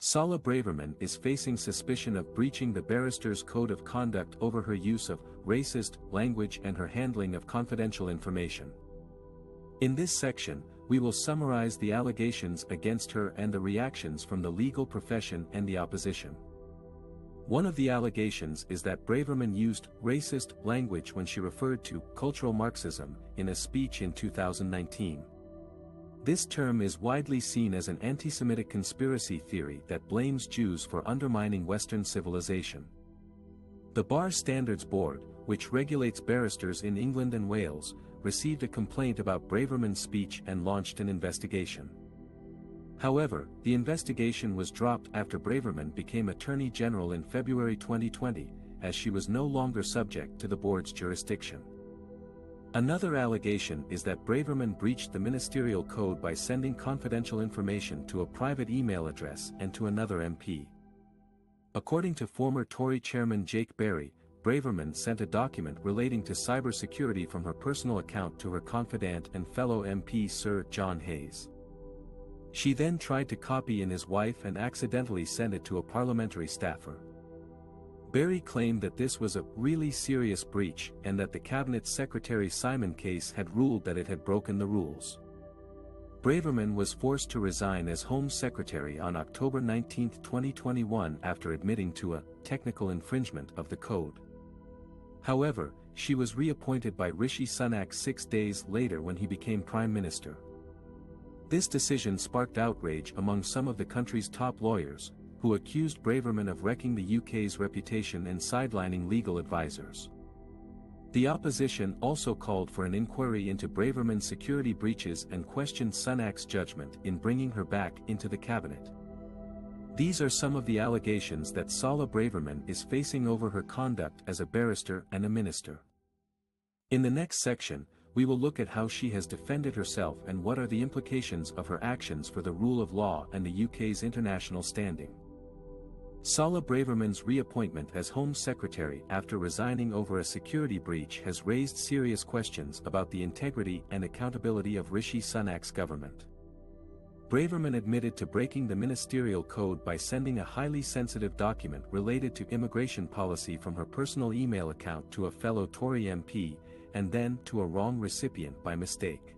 Suella Braverman is facing suspicion of breaching the barrister's code of conduct over her use of racist language and her handling of confidential information. In this section, we will summarize the allegations against her and the reactions from the legal profession and the opposition. One of the allegations is that Braverman used racist language when she referred to cultural Marxism in a speech in 2019. This term is widely seen as an anti-Semitic conspiracy theory that blames Jews for undermining Western civilization. The Bar Standards Board, which regulates barristers in England and Wales, received a complaint about Braverman's speech and launched an investigation. However, the investigation was dropped after Braverman became Attorney General in February 2020, as she was no longer subject to the board's jurisdiction. Another allegation is that Braverman breached the ministerial code by sending confidential information to a private email address and to another MP. According to former Tory chairman Jake Berry, Braverman sent a document relating to cybersecurity from her personal account to her confidant and fellow MP Sir John Hayes. She then tried to copy in his wife and accidentally sent it to a parliamentary staffer. Berry claimed that this was a really serious breach and that the cabinet secretary Simon Case had ruled that it had broken the rules. Braverman was forced to resign as Home Secretary on October 19, 2021 after admitting to a technical infringement of the code. However, she was reappointed by Rishi Sunak six days later when he became Prime Minister. This decision sparked outrage among some of the country's top lawyers, who accused Braverman of wrecking the UK's reputation and sidelining legal advisers. The opposition also called for an inquiry into Braverman's security breaches and questioned Sunak's judgment in bringing her back into the cabinet. These are some of the allegations that Suella Braverman is facing over her conduct as a barrister and a minister. In the next section, we will look at how she has defended herself and what are the implications of her actions for the rule of law and the UK's international standing. Suella Braverman's reappointment as Home Secretary after resigning over a security breach has raised serious questions about the integrity and accountability of Rishi Sunak's government. Braverman admitted to breaking the ministerial code by sending a highly sensitive document related to immigration policy from her personal email account to a fellow Tory MP, and then to a wrong recipient by mistake.